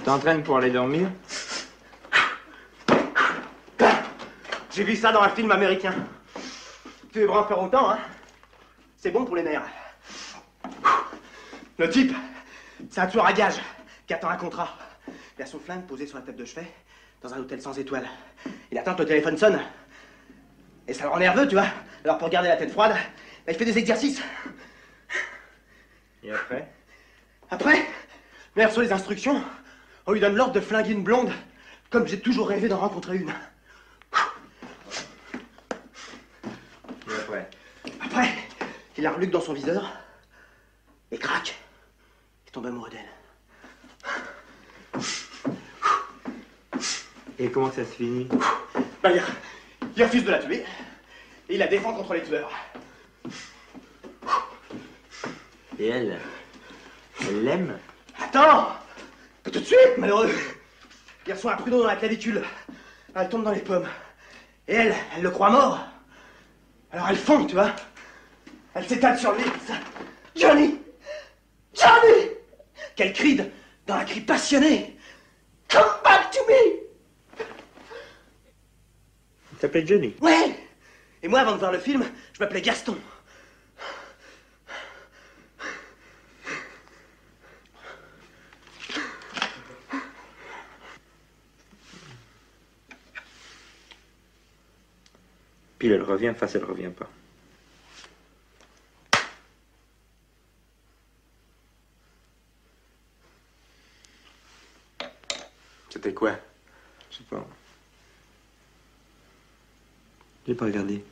t'entraînes pour aller dormir J'ai vu ça dans un film américain. Tu devrais en faire autant, hein C'est bon pour les nerfs. Le type, c'est un tueur à gages qui attend un contrat. Il a son flingue posé sur la table de chevet dans un hôtel sans étoiles. Il attend que le téléphone sonne. Et ça le rend nerveux, tu vois. Alors pour garder la tête froide, bah, il fait des exercices. Et après? Après, mais sur les instructions, on lui donne l'ordre de flinguer une blonde, comme j'ai toujours rêvé d'en rencontrer une. Et après? Après, il a reluque dans son viseur, et crac, il tombe amoureux d'elle. Et comment ça se finit? Bah, il, il refuse de la tuer, et il la défend contre les tueurs. Et elle Elle l'aime? Attends Pas tout de suite, malheureux reçoit un prud'homme dans la clavicule. Elle tombe dans les pommes. Et elle, elle le croit mort. Alors elle fond, tu vois. Elle s'étale sur lui. ça. Johnny Johnny Qu'elle crie de- dans un cri passionné. Come back to me Il s'appelait Johnny. Ouais Et moi, avant de voir le film, je m'appelais Gaston. Puis elle revient, face elle revient pas. C'était quoi? Je sais pas. J'ai pas regardé.